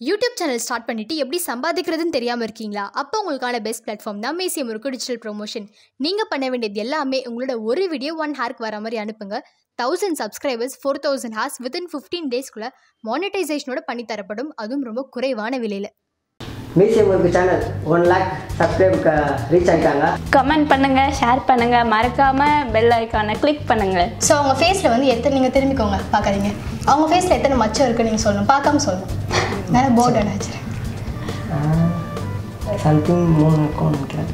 YouTube channel start பண்ணிட்டு எப்படி சம்பாதிக்கிறதுன்னு தெரியாமல் இருக்கீங்களா? அப்போ உங்களுக்கான பெஸ்ட் பிளாட்ஃபார்ம் நம்ம ஏசியம் முறுக்கு டிஜிட்டல் ப்ரொமோஷன் நீங்கள் பண்ண வேண்டியது எல்லாமே உங்களோட ஒரு வீடியோ ஒன் ஹேர்க்கு வர மாதிரி அனுப்புங்க. Thousand subscribers four thousand hours within fifteen டேஸ்க்குள்ளே மானிட்டைசேஷனோட பண்ணி தரப்படும் அதுவும் ரொம்ப குறைவான விலையில். Museum work channel one lakh subscribe reach ஆகிட்டாங்க கமெண்ட் பண்ணுங்க ஷேர் பண்ணுங்க மறக்காம பெல் ஐக்கானை கிளிக் பண்ணுங்க. ஸோ அவங்க ஃபேஸில் வந்து எத்தனை நீங்கள் திரும்பிக்கோங்க பார்க்காதீங்க. அவங்க ஃபேஸில் எத்தனை மச்சம் இருக்குன்னு நீங்கள் சொல்லணும். பார்க்காம சொல்லணும். நான் போர்டு அடிச்சிருக்கேன் சம்திங் மூணு இருக்கும் நினைக்கிறேன்.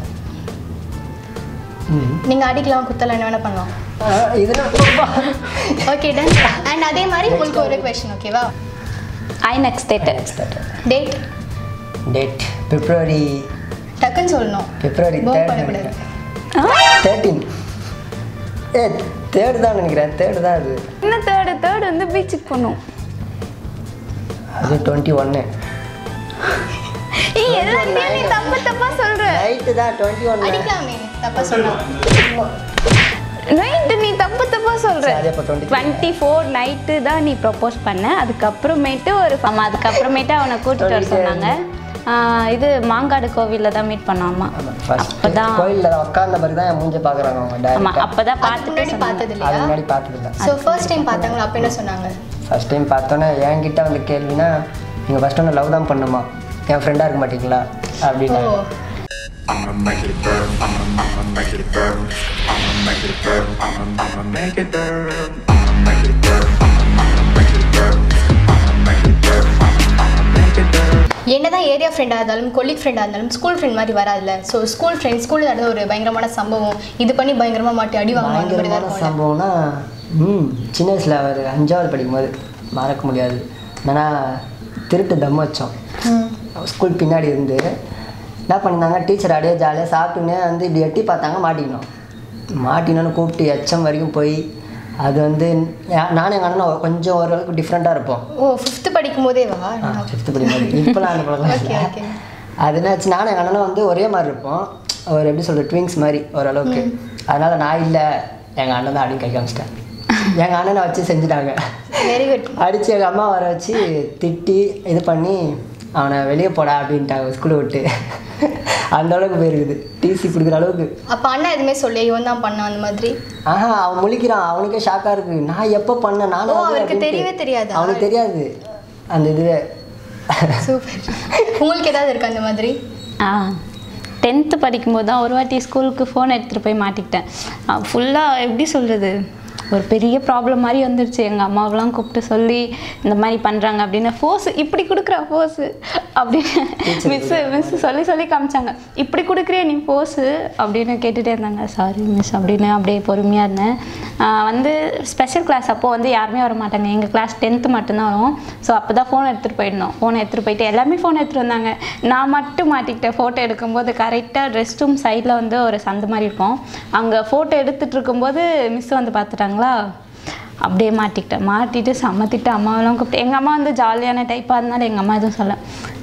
நீங்கள் அடிக்கலாம் குத்தலாம் என்ன வேணால் பண்ணலாம். ஓகே டன் அண்ட் அதே மாதிரி உங்களுக்கு ஒரு கொஷின் ஓகேவா I next date date date February டக்குன்னு சொல்லணும். February third. தேர்ட்டீன் ஏ தேர்டு தான் நினைக்கிறேன். தேர்டு தான் அது. இன்னும் தேர்டு தேர்டு வந்து பீச்சுக்கு போகணும். அது டுவெண்ட்டி ஒன்று தப்பு தப்பா சொல்ற. நைட்டு தான் டுவெண்ட்டி ஒன்று அடிக்கலாமே தப்பா நைட்டு நீ தப்பு தப்பா சொல்ற. சரி, அப்ப 23. டுவெண்ட்டி ஃபோர் நைட்டு தான் நீ ப்ரப்போஸ் பண்ண. அதுக்கப்புறமேட்டு ஒரு அதுக்கப்புறமேட்டு அவனை கூட்டிட்டு வர 23. சொன்னாங்க. இது மாங்காடு கோவில்ல தான் மீட் பண்ணாமா அப்பதான் கோயிலில் உட்கார்ந்த பிறகு தான் என் மூஞ்ச பார்க்குறாங்க அவங்க ஆமா அப்பதான் பார்த்துட்டு பார்த்தது அது இல்லையா முன்னாடி பார்த்ததில்ல ஸோ ஃபர்ஸ்ட் டைம் பார்த்தாங்களா அப்போ என்ன சொன்னாங்க ஃபர்ஸ்ட் டைம் பார்த்தோன்னே என்கிட்ட வந்து கேள்வினா நீங்கள் ஃபர்ஸ்ட் ஒன்று லவ் தான் பண்ணுமா என் ஃப்ரெண்டாக இருக்க மாட்டீங்களா அப்படின்னு I'ma make it burn. I'ma, I'ma make it burn. I'ma make it burn. I'ma, I'ma make it burn. I'ma make it burn. I'ma, I'ma make it burn. Burn. என்னதான் ஏரியா ஃப்ரெண்டாக இருந்தாலும் கொலிக் ஃப்ரெண்டாக இருந்தாலும் ஸ்கூல் ஃப்ரெண்ட் மாதிரி வராதுல்ல so school friend ஸ்கூலில் நடந்த ஒரு பயங்கரமான சம்பவம் இது பண்ணி பயங்கரமாக மாட்டி அடி தான் இருக்கும்ல. சம்பவம்னா ம் சின்ன வயசில் ஒரு அஞ்சாவது படிக்கும்போது மறக்க முடியாது என்னன்னா திருட்டு தம் வச்சோம். ஸ்கூல் பின்னாடி இருந்து என்ன பண்ணாங்க டீச்சர் அப்படியே ஜாலியாக சாப்பிட்டுன்னு வந்து இப்படி எட்டி பார்த்தாங்க மாட்டிக்கணும் மாட்டினோன்னு கூப்பிட்டு எச்சம் வரைக்கும் போய் அது வந்து நானும் எங்கள் அண்ணனும் கொஞ்சம் ஓரளவுக்கு டிஃப்ரெண்ட்டாக இருப்போம். ஓ ஃபிஃப்த்து படிக்கும் போதே வா ஃபிஃப்த்து படிக்கும்போது. இப்போலாம் அந்த பழக்கம் அது என்னாச்சு நானும் எங்கள் அண்ணனும் வந்து ஒரே மாதிரி இருப்போம். ஒரு எப்படி சொல்கிறது ட்விங்ஸ் மாதிரி ஓரளவுக்கு. அதனால் நான் இல்லை எங்கள் அண்ணன் தான் அப்படின்னு கை காமிச்சிட்டேன். எங்கள் அண்ணனை வச்சு செஞ்சுட்டாங்க. வெரி குட் அடித்து எங்கள் அம்மா வர வச்சு திட்டி இது பண்ணி அவனை வெளியே போடா அப்படின்ட்டாங்க ஸ்கூலை விட்டு. அந்த அளவுக்கு போயிருக்குது. டிசி கொடுக்குற அளவுக்கு. அப்போ அண்ணா எதுவுமே சொல்லி இவன் தான் பண்ணான் அந்த மாதிரி. ஆஹா அவன் முழிக்கிறான். அவனுக்கே ஷாக்காக இருக்கு. நான் எப்போ பண்ணேன்? நானும் அப்படின்ட்டு. தெரியவே தெரியாதா? அவனுக்கு தெரியாது. அந்த இதுவே. சூப்பர் உங்களுக்கு ஏதாவது இருக்கு அந்த மாதிரி? ஆ டென்த்து படிக்கும்போது தான் ஒரு வாட்டி ஸ்கூலுக்கு ஃபோன் எடுத்துகிட்டு போய் மாட்டிக்கிட்டேன். ஃபுல்லாக எப்படி சொல்கிறது ஒரு பெரிய ப்ராப்ளம் மாதிரி வந்துடுச்சு எங்கள் அம்மாவெல்லாம் கூப்பிட்டு சொல்லி இந்த மாதிரி பண்ணுறாங்க அப்படின்னு ஃபோர்ஸ் இப்படி கொடுக்குற ஃபோர்ஸு அப்படின்னு மிஸ்ஸு மிஸ் சொல்லி சொல்லி காமிச்சாங்க. இப்படி கொடுக்குறிய நீ ஃபோர்ஸு அப்படின்னு கேட்டுகிட்டே இருந்தாங்க. சாரி மிஸ் அப்படின்னு அப்படியே பொறுமையாக இருந்தேன். வந்து ஸ்பெஷல் கிளாஸ் அப்போது வந்து யாருமே வர மாட்டாங்க எங்கள் கிளாஸ் டென்த்து மட்டும்தான் வரும். ஸோ அப்போ தான் ஃபோன் எடுத்துகிட்டு போயிடணும். ஃபோனை எடுத்துகிட்டு போயிட்டு எல்லாமே ஃபோன் எடுத்துகிட்டு வந்தாங்க. நான் மட்டும் மாட்டிக்கிட்டேன். ஃபோட்டோ எடுக்கும்போது கரெக்டாக ரெஸ்ட் ரூம் சைடில் வந்து ஒரு சந்து மாதிரி இருக்கும். அங்கே ஃபோட்டோ எடுத்துகிட்டு இருக்கும்போது மிஸ் வந்து பார்த்துட்டாங்களா? அப்படியே மாட்டிக்கிட்டேன். மாட்டிட்டு சம்மத்திட்டு அம்மாவெல்லாம் கூப்பிட்டு எங்கள் அம்மா வந்து ஜாலியான டைப்பாக இருந்தாலும் எங்கள் அம்மா எதுவும் சொல்ல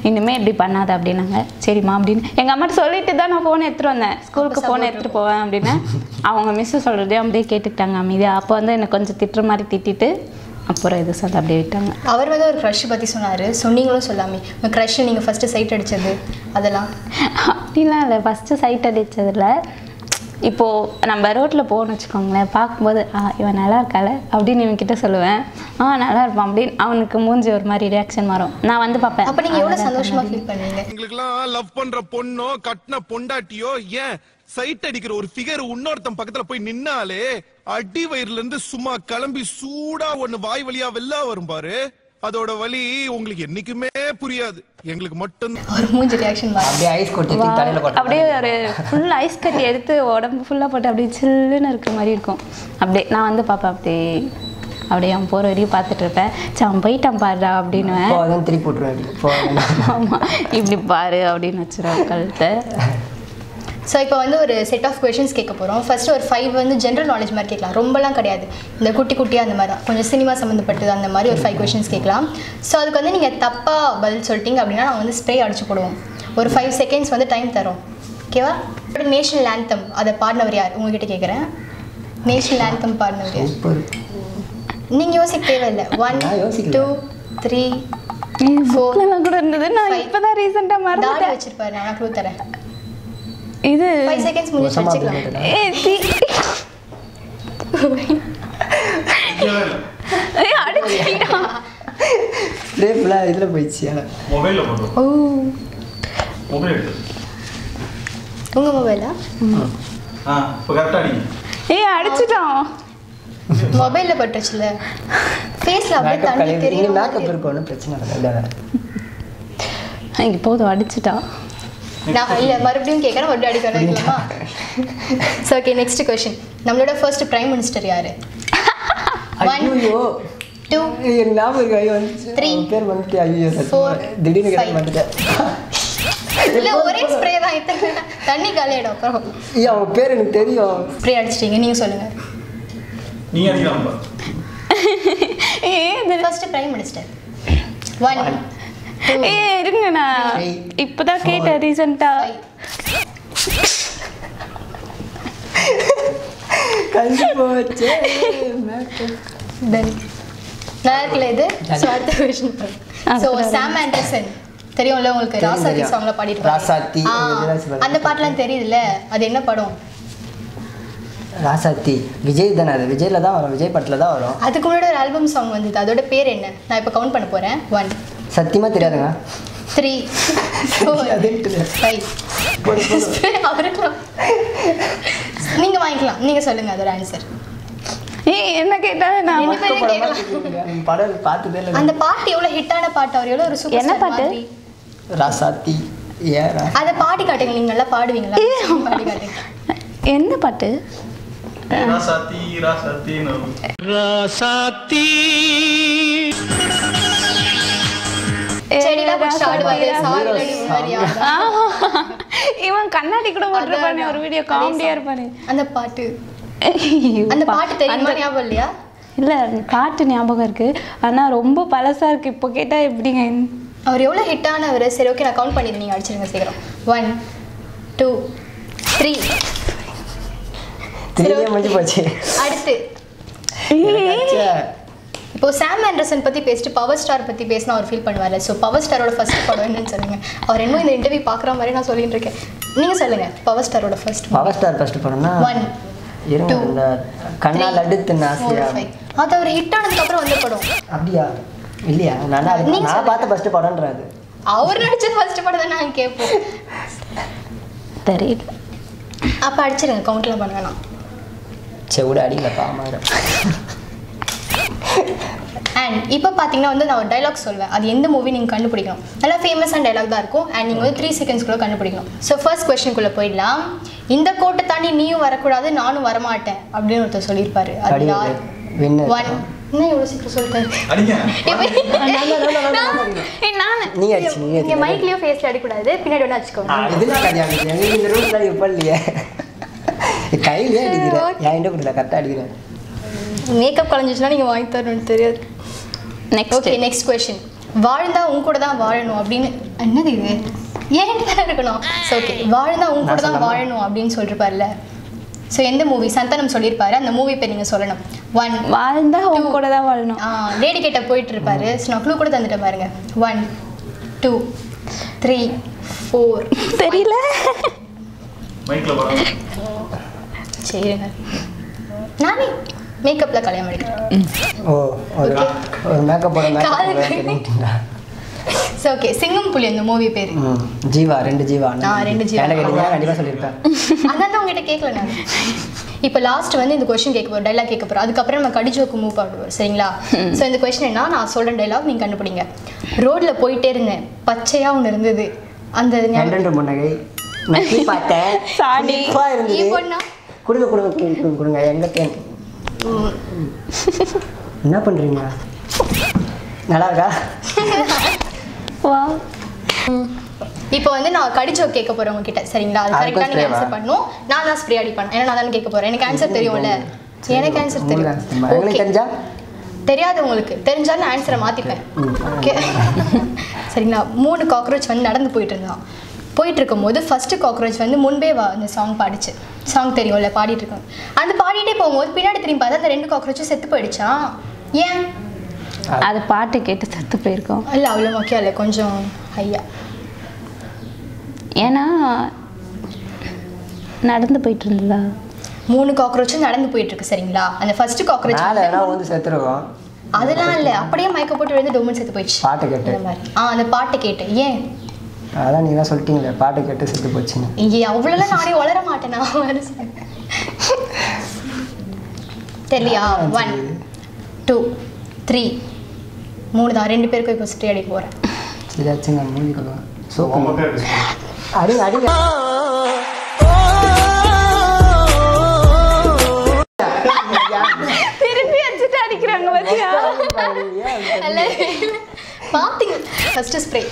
இனிமேல் இப்படி பண்ணாத அப்படின்னாங்க. சரிம்மா அப்படின்னு. எங்கள் அம்மாட்ட சொல்லிட்டு தான் நான் ஃபோன் எடுத்துகிட்டு வந்தேன். ஸ்கூலுக்கு ஃபோன் எடுத்துகிட்டு போவேன் அப்படின்னு. அவங்க மிஸ்ஸு சொல்கிறதையும் அப்படியே கேட்டுக்கிட்டாங்க அமைதியாக அப்போ வந்து எனக்கு கொஞ்சம் திட்டுற மாதிரி திட்டிட்டு அப்புறம் இது சொல்ல அப்படியே விட்டாங்க. அவர் வந்து ஒரு க்ரஷ் பற்றி சொன்னார். சொன்னீங்களும் சொல்லாமே. உங்கள் க்ரஷ் நீங்கள் ஃபஸ்ட்டு சைட் அடிச்சது அதெல்லாம்? அப்படிலாம் இல்லை. ஃபஸ்ட்டு சைட் அடித்ததில்ல இப்போது நம்ம ரோட்டில் போகணும்னு வச்சுக்கோங்களேன் பார்க்கும்போது ஆ இவன் நல்லா இருக்கால அப்படின்னு இவன்கிட்ட சொல்லுவேன். ஆ நல்லா இருப்பான் அப்படின்னு அவனுக்கு மூஞ்சி ஒரு மாதிரி ரியாக்ஷன் வரும் நான் வந்து பார்ப்பேன். அப்போ நீங்கள் எவ்வளோ சந்தோஷமாக ஃபீல் பண்ணுவீங்க? எங்களுக்கெல்லாம் லவ் பண்ற பொண்ணோ கட்டின பொண்டாட்டியோ ஏன் சைட் அடிக்கிற ஒரு ஃபிகர் இன்னொருத்தன் பக்கத்துல போய் நின்னாலே அடி வயிறுல இருந்து சும்மா கிளம்பி சூடா ஒண்ணு வாய் வழியா வெள்ளா வரும் பாரு. அதோட வலி உங்களுக்கு என்னைக்குமே புரியாது. எங்களுக்கு மட்டும் ஒரு மூஞ்சி ரியாக்ஷன் அப்படியே ஐஸ் கொட்டி தலையில் போட்டு அப்படியே ஒரு ஃபுல் ஐஸ் கட்டி எடுத்து உடம்பு ஃபுல்லாக போட்டு அப்படியே சில்லுன்னு இருக்கிற மாதிரி இருக்கும். அப்படியே நான் வந்து பார்ப்பேன் அப்படியே அப்படியே அவன் போகிற வரையும் பார்த்துட்டு இருப்பேன். சரி அவன் போயிட்டான் பாருடா அப்படின்னுவேன். போதும் திருப்பி விட்ருவேன் போவேன் ஆமாம் இப்படி பாரு அப்படின்னு வச்சிருவேன் கழுத்தை. ஸோ இப்போ வந்து ஒரு செட் ஆஃப் கொஷின்ஸ் கேட்க போகிறோம் ஃபர்ஸ்ட் ஒரு ஃபைவ் வந்து ஜென்ரல் நாலேஜ் மாதிரி கேட்கலாம். ரொம்பலாம் கிடையாது. இந்த குட்டி குட்டியாக அந்த மாதிரி தான் கொஞ்சம் சினிமா சம்மந்தப்பட்டது அந்த மாதிரி ஒரு ஃபைவ் கொஷின்ஸ் கேட்கலாம். ஸோ அதுக்கு வந்து நீங்கள் தப்பாக பதில் சொல்லிட்டீங்க அப்படின்னா நாங்கள் வந்து ஸ்ப்ரே அடிச்சு போடுவோம். ஒரு ஃபைவ் செகண்ட்ஸ் வந்து டைம் தரோம். ஓகேவா நேஷனல் ஆந்தம் அதை பாடினவர் யார்? உங்ககிட்ட கேட்குறேன் நேஷனல் ஆந்தம் பாடினவர் யார்? நீங்கள் யோசிக்க தேவையில்லை. ஒன். டூ த்ரீ புக்லாம் கூட இருந்தது. நான் five. இப்பதான் ரீசெண்டா தாடி மறந்துட்டேன். வச்சிருப்பாரு. நான் க்ளூ தரேன். இது ஃபைவ் செகண்ட்ஸ் முடிச்சு மோசமா வச்சுக்கலாம். போயிட்டு ஏய், சி- ஏய், அடிச்சிட்டியா? ஸ்ப்ரே ஃபுல்லாக இதில் போயிடுச்சு மொபைல்ல போட்டோம் ஓ. மொபைல் உங்க மொபைலா ஆ? இப்போ ஏய் அடிச்சிட்டான். மொபைல்ல பட்டுச்சுல. ஃபேஸ்ல அப்படியே தண்ணி தெரியும் மேக்கப் இருக்கும் ஒன்றும் பிரச்சனை இல்லை இங்க போதும் அடிச்சிட்டா நான் இல்ல மறுபடியும் கேட்கறேன் மறுபடியும் அடிக்க வைக்கலாமா ஸோ ஓகே நெக்ஸ்ட் கொஸ்டின் நம்மளோட ஃபர்ஸ்ட் பிரைம் மினிஸ்டர் யாரு? ஐயோ. டூ ஞாபகம் அவன் பேர் வந்துட்டு ஐயோ. திடீர்னு மாட்டேன் இல்ல ஒரே ஸ்ப்ரே தான் இத்தனை தண்ணி காலியாயிடும் அப்புறம். ஐயோ அவன் பேர் எனக்கு தெரியும். ஸ்ப்ரே அடிச்சிட்டீங்க நீங்க சொல்லுங்க. நீ அடிக்கலாம் ஃபர்ஸ்ட் பிரைம் மினிஸ்டர் ஒன் ஏய் இருங்க நான் இப்பதான் கேட்டேன் ரீசெண்டா கஞ்சி போச்சு. நல்லா இருக்குல்ல இது? ஸோ அடுத்த கொஸ்டின் ஸோ சாம் ஆண்டர்சன் தெரியும்ல உங்களுக்கு? தெரியும். சாங்ல பாடிட்டு ராசாத்தி. அந்த பாட்டுலாம் தெரியுதுல்ல? அது என்ன படம்? ராசாத்தி. விஜய் தானே அது? விஜய்ல தான் வரும். விஜய் படத்தில் தான் வரும். அதுக்கு முன்னாடி ஒரு ஆல்பம் சாங் வந்தது. அதோட பேர் என்ன? நான் இப்போ கவுண்ட் பண்ண போறேன். ஒன் சத்தியமா தெரியாதுங்க த்ரீ நீங்க வாங்கிக்கலாம் நீங்க சொல்லுங்க அதோட ஆன்சர் என்ன கேட்டா நான் படமா பார்த்ததே இல்லை அந்த பாட்டு எவ்வளவு ஹிட்டான பாட்டு அவர் எவ்வளவு ஒரு சூப்பர் என்ன பாட்டு? ராசாத்தி ஏரா அதை பாடி காட்டுங்க நீங்க நல்லா பாடுவீங்களா பாடி காட்டுங்க என்ன பாட்டு ராசாத்தி இவன் கண்ணாடி கூட போட்டிருப்பானே ஒரு வீடியோ காமெடியா இருப்பானே. அந்த பாட்டு. அந்த பாட்டு தெரியுமா ஞாபகம் இல்லையா? இல்ல பாட்டு ஞாபகம் இருக்கு. ஆனா ரொம்ப பழசா இருக்கு. இப்போ கேட்டா எப்படிங்க? அவர் எவ்வளோ ஹிட்டானவர் சரி ஓகே நான் கவுண்ட் பண்ணிடுறேன். நீங்கள் அடிச்சிருங்க சீக்கிரம். ஒன் டூ த்ரீ தெரியவே முடிஞ்சு போச்சு. அடுத்து. இப்போ சாம் ஆண்டர்சன் பத்தி பேசிட்டு பவர் ஸ்டார் பத்தி பேசினா அவர் ஃபீல் பண்ணுவார்ல. ஸோ பவர் ஸ்டாரோட ஃபர்ஸ்ட் படம் என்னன்னு சொல்லுங்க. அவர் என்னமோ இந்த இன்டர்வியூ பார்க்குற மாதிரி நான் சொல்லிட்டு இருக்கேன். நீங்க சொல்லுங்க பவர் ஸ்டாரோட ஃபர்ஸ்ட் பவர் ஸ்டார் ஃபர்ஸ்ட் படம்னா ஒன் இருங்க இந்த கண்ணால் அடுத்து ஆசையா அது அவர் ஹிட் ஆனதுக்கு அப்புறம் வந்த படம். அப்படியா? இல்லையா? நான் நான். பார்த்த ஃபர்ஸ்ட் படம்ன்றது அவர் நடிச்ச ஃபர்ஸ்ட் படம் தான் நாங்கள் கேட்போம் தெரியல அப்போ அடிச்சிருங்க கவுண்ட்லாம் பண்ண வேணாம். செவிட அடிக்கலப்பா ஆமாங்க அண்ட் இப்போ பார்த்தீங்கன்னா வந்து நான் ஒரு டைலாக் சொல்வேன். அது எந்த மூவி நீங்கள் கண்டுபிடிக்கணும்? நல்லா ஃபேமஸான டைலாக் தான் இருக்கும். அண்ட் நீங்கள் வந்து த்ரீ செகண்ட்ஸ்க்குள்ளே கண்டுபிடிக்கணும். ஸோ ஃபர்ஸ்ட் கொஸ்டினுக்குள்ளே போயிடலாம். இந்த கோட்டை தாண்டி நீயும் வரக்கூடாது நானும் வரமாட்டேன். அப்படின்னு ஒருத்தர் சொல்லியிருப்பாரு. அது யார்? வின்னு ஒன் என்ன இவ்வளோ சீக்கிரம் சொல்லிட்டாரு? ஃபேஸில் அடிக்கூடாது பின்னாடி ஒன்று வச்சுக்கோங்க கையிலே அடிக்கிறேன் என்கிட்ட கரெக்டாக அடிக்கிறேன். மேக்கப் கலைஞ்சிச்சுன்னா நீங்கள் வாங்கி தரணும்னு தெரியாது. நெக்ஸ்ட் ஓகே நெக்ஸ்ட் கொஸ்டின் வாழ்ந்தா உன் கூட தான் வாழணும் அப்படின்னு என்னது இது? ஏன்ட்டு தானே இருக்கணும்? ஸோ ஓகே வாழ்ந்தா உன் கூட தான் வாழணும் அப்படின்னு சொல்லிருப்பார்ல. ஸோ எந்த மூவி சந்தானம் சொல்லியிருப்பாரு. அந்த மூவி பேர் நீங்கள் சொல்லணும். ஒன் வாழ்ந்தா உன் கூட தான் வாழணும். லேடி கிட்ட போயிட்டு இருப்பாரு ஸோ நான் க்ளூ கூட தந்துட்டேன் பாருங்க. ஒன் டூ த்ரீ ஃபோர் தெரியல. சரிங்க. நானே மேக்கப்பில் கல்யாணம் பண்ணிக்கிறேன் ஓ ஒரு மேக்கப் ஸோ ஓகே சிங்கம் புலி அந்த மூவி பேர். ம். ஜீவா ரெண்டு ஜீவா. ஆ, ரெண்டு ஜீவா. கண்டிப்பாக சொல்லியிருப்பேன். அதான் தான் உங்ககிட்ட கேட்கல நான். இப்போ லாஸ்ட் வந்து இந்த கொஸ்டின் கேட்க போகிறோம் டைலாக் கேட்க போகிறோம் அதுக்கப்புறம் நம்ம கடிஜோக்கு மூவ் பண்ணுவோம் சரிங்களா? ஸோ இந்த கொஸ்டின் என்ன நான் சொல்கிற டைலாக் நீங்கள் கண்டுபிடிங்க. ரோட்டில் போயிட்டே இருந்தேன். பச்சையாக ஒன்று இருந்தது. அந்த முன்னகை. பார்த்தேன்? கொடுங்க கொடுங்க கொடுங்க கொடுங்க, கொடுங்க. எங்க தேன் என்ன பண்றீங்க? நல்லா இருக்கா வா இப்போ வந்து நான் கடிஜோக் கேட்க போகிறேன் உங்ககிட்ட சரிங்களா? அது நீங்கள் spray-வா? ஆன்சர் பண்ணணும் நான் தான் ஸ்ப்ரே அடிப்பேன் ஏன்னா நான் தானே கேட்க போகிறேன் எனக்கு ஆன்சர் தெரியும்ல? எனக்கு ஆன்சர் உங்களுக்கு தெரியும். Okay. தெரிஞ்சா? தெரியாது உங்களுக்கு. தெரிஞ்சாலும் நான் ஆன்சரை மாற்றிப்பேன் ம். ஓகே சரிங்களா? மூணு காக்ரோச் வந்து நடந்து போயிட்டு இருந்தான். போயிட்டு இருக்கும்போது ஃபர்ஸ்ட் காக்ரோச் வந்து முன்பே வா அந்த சாங் பாடிச்சு. சாங் தெரியும்ல பாடிட்டு இருக்கோம் அந்த பாடிட்டே போகும்போது பின்னாடி திரும்பி பார்த்தா அந்த ரெண்டு காக்ரோச்சும் செத்து போயிடுச்சான் ஏன்? அது பாட்டு கேட்டு செத்து போயிருக்கோம். இல்லை அவ்வளோ முக்கியம் இல்லை கொஞ்சம் ஹையா ஏன்னா நடந்து போயிட்டு இருந்ததா மூணு காக்ரோச்சும் நடந்து போயிட்டு இருக்கு சரிங்களா? அந்த ஃபர்ஸ்ட் காக்ரோச் வந்து செத்துருக்கோம். அதெல்லாம் இல்லை அப்படியே மயக்க போட்டு விழுந்து டொமன் செத்து போயிடுச்சு. பாட்டு கேட்டு. ஆ அந்த பாட்டை கேட்டு. ஏன்? அதான் நீங்கள் தான் சொல்லிட்டீங்களே பாட்டு கேட்டு செத்து போச்சுன்னு. இங்கே அவ்வளோலாம் நானே வளர மாட்டேன் நான். தெரியலையா? ஒன் டூ த்ரீ மூணு தான். ரெண்டு பேருக்கும் இப்போ சுற்றி அடிக்க போகிறேன் சரி ஆச்சுங்க மூஞ்சி கொள்ளுவேன் ஸோ. அடிங்க அடிங்க. திருப்பி வச்சுட்டு அடிக்கிறாங்க பாத்தியா? பார்த்தீங்க ஃபர்ஸ்ட் ஸ்ப்ரே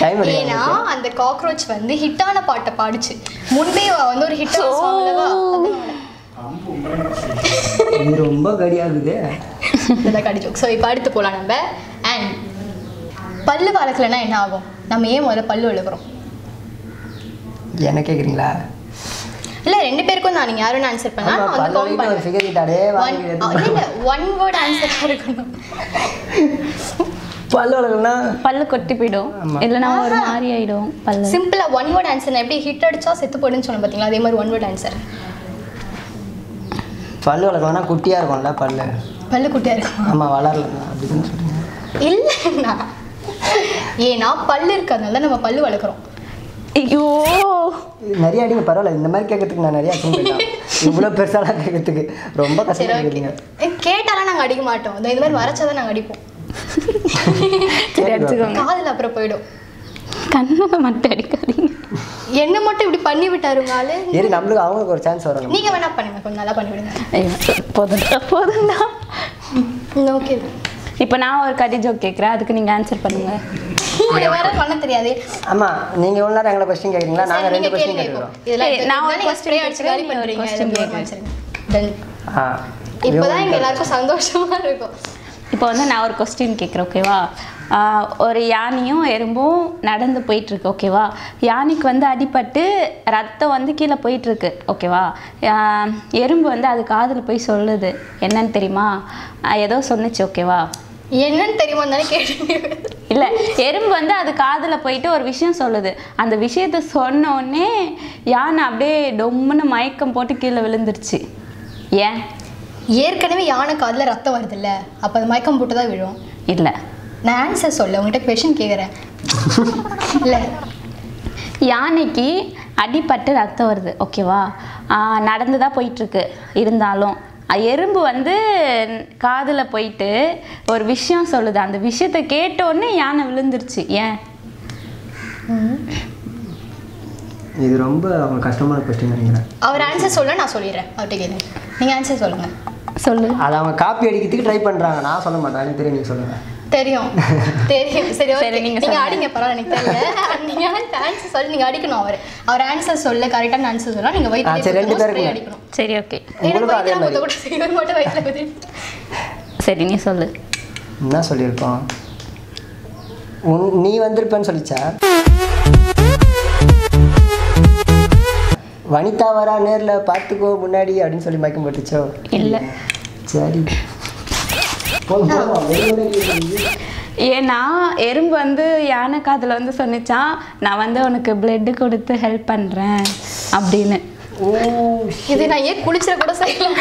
டைம் ஏன்னா அந்த காக்ரோச் வந்து ஹிட்டான பாட்டை பாடுச்சு. முன்பே வந்து ஒரு ஹிட்டான சாங் ரொம்ப கடியா இருக்குது இதெல்லாம் கடிச்சோம் ஸோ இப்போ அடுத்து போகலாம் நம்ம. அண்ட் பல்லு வளர்க்கலன்னா என்ன ஆகும்? நம்ம ஏன் முதல்ல பல்லு வளர்க்குறோம்? என்ன கேட்குறீங்களா இல்லை ரெண்டு பேருக்கும் தான். நீங்கள் யாரும் ஆன்சர் பண்ணலாம். நான் வந்து கவுண்ட் பண்ணுவேன் எடுத்து இல்லை ஒன் வேர்ட் ஆன்சராக இருக்கணும் பல்லு வளர்க்கணும்னா பல்லு கொட்டி போயிடும். ஆமா. இல்லைன்னா ஒரு மாதிரி ஆயிடும் பல்லு. சிம்பிளாக ஒன் வேர்ட் ஆன்சர் எப்படி ஹிட் அடிச்சா செத்து போயிடுன்னு சொன்னேன் பார்த்தீங்களா அதே மாதிரி ஒன் வேர்ட் ஆன்சர் பல்லு வளர்க்கணும்னா குட்டியாக இருக்கும்ல பல்லு. பல்லு குட்டியாக இருக்கும் ஆமாம் வளரல அப்படின்னு சொல்லுங்க இல்லைண்ணா. ஏன்னா பல்லு இருக்கிறதுனால தான் நம்ம பல்லு வளர்க்குறோம். ஐயோ. நிறைய அடிங்க பரவாயில்ல இந்த மாதிரி கேட்கறதுக்கு நான் நிறைய இவ்வளோ பெருசாலாம் கேட்கறதுக்கு ரொம்ப ஓகே கேட்டாலாம் நாங்கள் அடிக்க மாட்டோம். இந்த இது மாதிரி வரைச்சாதான் நாங்கள் அடிப்போம். சரி அடிச்சுக்கோங்க காதில் அப்புறம் போயிடும். கண்ணில் மட்டும் அடிக்காதீங்க. என்ன மட்டும் இப்படி பண்ணி விட்டாருங்க ஆளு? சரி நம்மளுக்கு அவங்களுக்கு ஒரு சான்ஸ் வரும். நீங்க வேணா பண்ணுங்க கொஞ்சம் நல்லா பண்ணி விடுங்க. ஐயோ, போதும்டா போதும்டா. ஓகே இப்போ நான் ஒரு கடி ஜோக் கேட்குறேன் அதுக்கு நீங்கள் ஆன்சர் பண்ணுங்க. நீங்க வேற பண்ண தெரியாது. ஆமாம் நீங்கள் எவ்வளோ நேரம் எங்களை கொஸ்டின் கேட்குறீங்களா சரி, நாங்கள் நீங்க ரெண்டு கொஸ்டின். கேட்குறோம் இதெல்லாம் நான் ஒரு நீங்க question spray அடிச்சு காலி. வச்சிருங்க. Done. ஆ இப்போதான் எங்க எல்லாருக்கும் சந்தோஷமா இருக்கும். இப்போ வந்து நான் ஒரு கொஸ்டின் கேட்குறேன் ஓகேவா ஒரு யானையும் எறும்பும் நடந்து போயிட்டுருக்கு ஓகேவா யானைக்கு வந்து அடிபட்டு ரத்தம் வந்து கீழே போயிட்டுருக்கு ஓகேவா எறும்பு வந்து அது காதில் போய் சொல்லுது என்னன்னு தெரியுமா? ஏதோ சொன்னுச்சு ஓகேவா என்னன்னு தெரியுமா தானே கேட்டு இல்லை எறும்பு வந்து அது காதில் போயிட்டு ஒரு விஷயம் சொல்லுது. அந்த விஷயத்த சொன்ன உடனே யானை அப்படியே டொம்முன்னு மயக்கம் போட்டு கீழே விழுந்துருச்சு. ஏன்? ஏற்கனவே யானை காதுல ரத்தம் வருது இல்ல அப்ப அது மயக்கம் போட்டு தான் விழும். இல்லை. நான் ஆன்சர் சொல்ல உங்ககிட்ட கொஷின் கேக்குறேன். இல்ல. யானைக்கு அடிபட்டு ரத்தம் வருது ஓகேவா நடந்து தான் போயிட்டுருக்கு இருந்தாலும். எறும்பு வந்து காதில் போயிட்டு ஒரு விஷயம் சொல்லுது. அந்த விஷயத்த கேட்ட உடனே யானை விழுந்துருச்சு ஏன்? இது ரொம்ப அவங்க கஷ்டமான கொஸ்டின் நினைக்கிறேன். அவர் ஆன்சர் சொல்ல நான் சொல்லிடுறேன். அவர்கிட்ட கேளுங்க. நீங்க ஆன்சர் சொல்லுங்க. சொல்லு. அதை அவங்க காப்பி அடிக்கிறதுக்கு ட்ரை பண்ணுறாங்க நான் சொல்ல மாட்டேன். எனக்கு தெரியும் நீங்கள் சொல்லுங்கள் தெரியும். தெரியும். சரி ஓகே நீங்க நீங்க. அடிங்க பரவாயில்ல எனக்கு தெரியல. நீங்க ஆன்சர் சொல்லி. நீங்க அடிக்கணும் அவர். அவர் ஆன்சர் சொல்ல கரெக்டான ஆன்சர் சொன்னா நீங்க ஆ, சரி, ரெண்டு வயிற்று பேருக்குமே. அடிக்கணும். சரி ஓகே எனக்கு குத்த கூட மட்டும் குத்தி சரி நீ சொல்லு. என்ன சொல்லியிருக்கோம் உன் நீ வந்திருப்பேன்னு சொல்லிச்சா? வனிதா வரா நேரில் பார்த்துக்கோ முன்னாடி அப்படின்னு சொல்லி மயக்கம் போட்டுச்சோ? இல்லை. சரி. ஏன்னா எறும்பு வந்து யானை காதில் வந்து சொன்னிச்சான் நான் வந்து உனக்கு பிளட்டு கொடுத்து ஹெல்ப் பண்ணுறேன் அப்படின்னு. ஓ இது நான் ஏன் குளிச்சிட கூட செய்யலாம்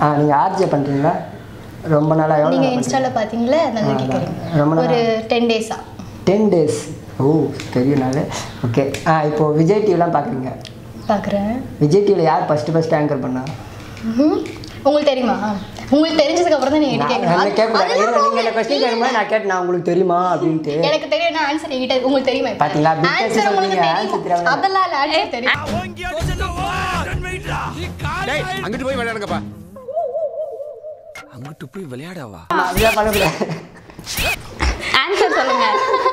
ஆ நீங்கள் ஆர்ஜே பண்ணுறீங்களா ரொம்ப நாளாக எவ்வளோ நீங்க இன்ஸ்டால பாத்தீங்களா? நல்லா. ஒரு டென் டேஸா டென் டேஸ் ஓ பெரிய நாள் ஓகே ஆ இப்போது விஜய் டிவிலாம் பார்க்குறீங்க பாக்குறேன். விஜய் டிவியில் யார் ஃபஸ்ட்டு ஃபஸ்ட்டு ஆங்கர் பண்ணா. உங்களுக்கு தெரியுமா? உங்களுக்கு தெரிஞ்சதுக்கு அப்புறம் தான் நீங்க கேட்கும்போது நான் கேட்டேன். நான் உங்களுக்கு தெரியுமா அப்படின்ட்டு. எனக்கு தெரியும். ஆன்சர் என்கிட்ட இருக்கு. உங்களுக்கு தெரியுமா? பாத்தீங்களா? ஆன்சர் உங்களுக்கு தெரியும். அதெல்லாம் இல்ல. ஆன்சர் தெரியும். அங்கிட்டு போய் விளையாடுங்கப்பா. அங்கிட்டு போய் விளையாடவா? ஆன்சர் சொல்லுங்க.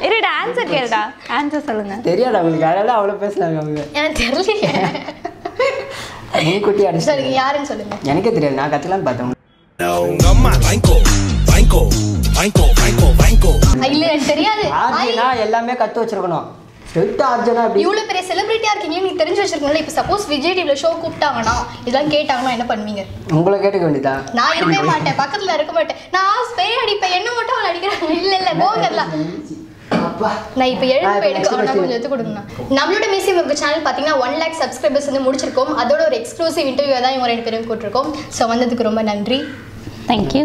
இருடா ஆன்சர் கேளுடா. ஆன்சர் சொல்லுங்க. தெரியாது அவங்களுக்கு அதனால அவ்வளோ பேசுனாங்க அவங்க. எனக்கு தெரியலையே. முன்கூட்டி அடிச்சு சரிங்க யாருன்னு சொல்லுங்க. எனக்கே தெரியாது. நான் கற்றுலான்னு பார்த்தேன். இல்ல எனக்கு தெரியாது. ஆர்ஜினா எல்லாமே கற்று வச்சிருக்கணும். ஸ்ட்ரெயிட்டாக அர்ஜுனா அப்படி இவ்வளோ பெரிய செலிபிரிட்டியாக இருக்கீங்க நீங்க தெரிஞ்சு வச்சிருக்கீங்களா இப்போ சப்போஸ் விஜய் டிவியில் ஷோ கூப்பிட்டாங்கன்னா இதெல்லாம் கேட்டாங்கன்னா என்ன பண்ணுவீங்க? உங்களை கேட்டுக்க வேண்டியதா? நான் இருக்கவே மாட்டேன். பக்கத்துல இருக்க மாட்டேன். நான் ஸ்ப்ரே அடிப்பேன். என்ன மட்டும் அவன் அடிக்கிறாங்க? இல்ல இல்ல போங்கலாம் அப்பா. நான் இப்போ எழுந்து நான் போய் இப்ப எடுக்க next அவனா question. கொஞ்சம் எடுத்து கொடுங்கண்ணா நம்மளோட மியூசியம் ஒர்க் சேனல் பார்த்தீங்கன்னா ஒன் லேக் சப்ஸ்கிரைபர்ஸ் வந்து முடிச்சிருக்கோம். அதோட ஒரு எக்ஸ்க்ளூசிவ் இன்டர்வியூ தான் இவங்க ரெண்டு பேரும் கூட்டிருக்கோம். ஸோ வந்ததுக்கு ரொம்ப நன்றி. Thank you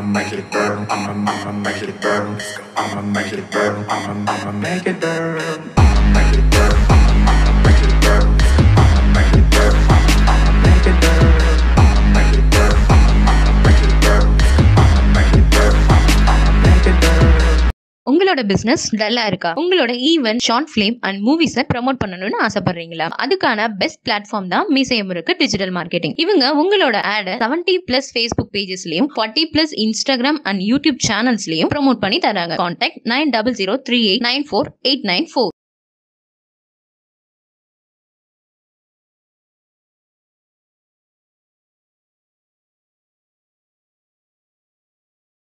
I'ma make it burn. I'ma, I'ma make it burn. I'ma make it burn. I'ma, I'ma make it burn. I'ma make it burn. I'ma make it burn. I'ma make it burn. I'ma make it burn. உங்களோட business டல்லா இருக்கா? உங்களோட event short film and மூவிஸை promote பண்ணணும்னு ஆசைப்படுறீங்களா? அதுக்கான best platform தான் மீசையம் இருக்கு டிஜிட்டல் மார்க்கெட்டிங் இவங்க உங்களோட ஆடை seventy plus Facebook பேஜஸ்லயும் forty plus Instagram and YouTube சேனல்ஸ்லயும் promote பண்ணி தராங்க. Contact nine double zero three eight nine four eight nine four